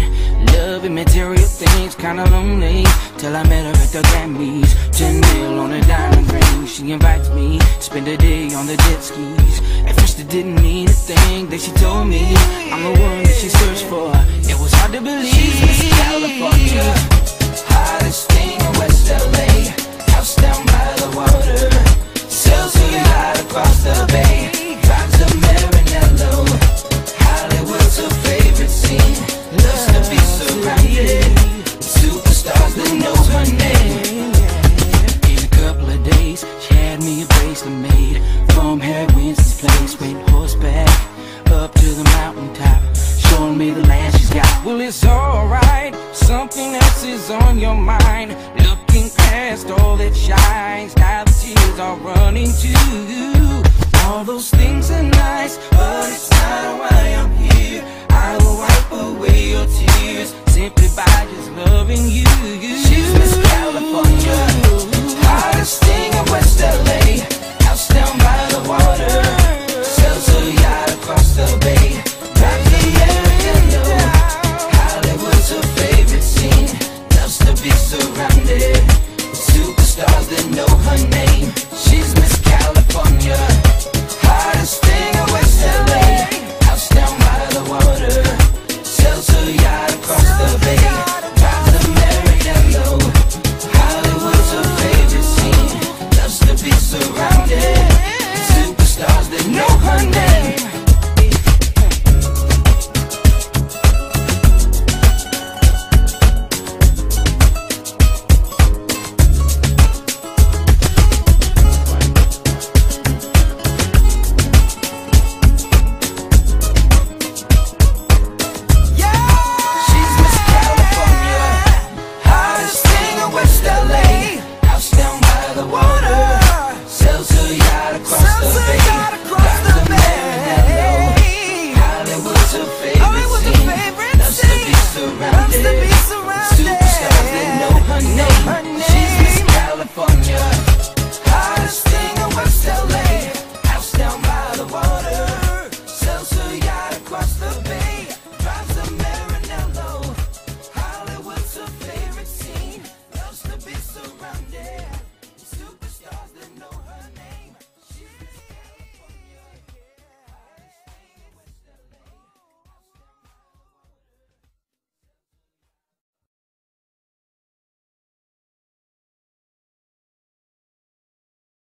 chain. Loving material things, kinda lonely. Till I met her at the Grammys. 10 mil on a diamond ring. She invites me, to spend a day on the jet skis. At first it didn't mean a thing that she told me. I'm the one that she searched it's alright. Something else is on your mind. Looking past all that shines. Now the tears are running too All those things are nice But it's not why I'm here. I will wipe away your tears Simply by just loving you. surrounded. Superstars that know her name.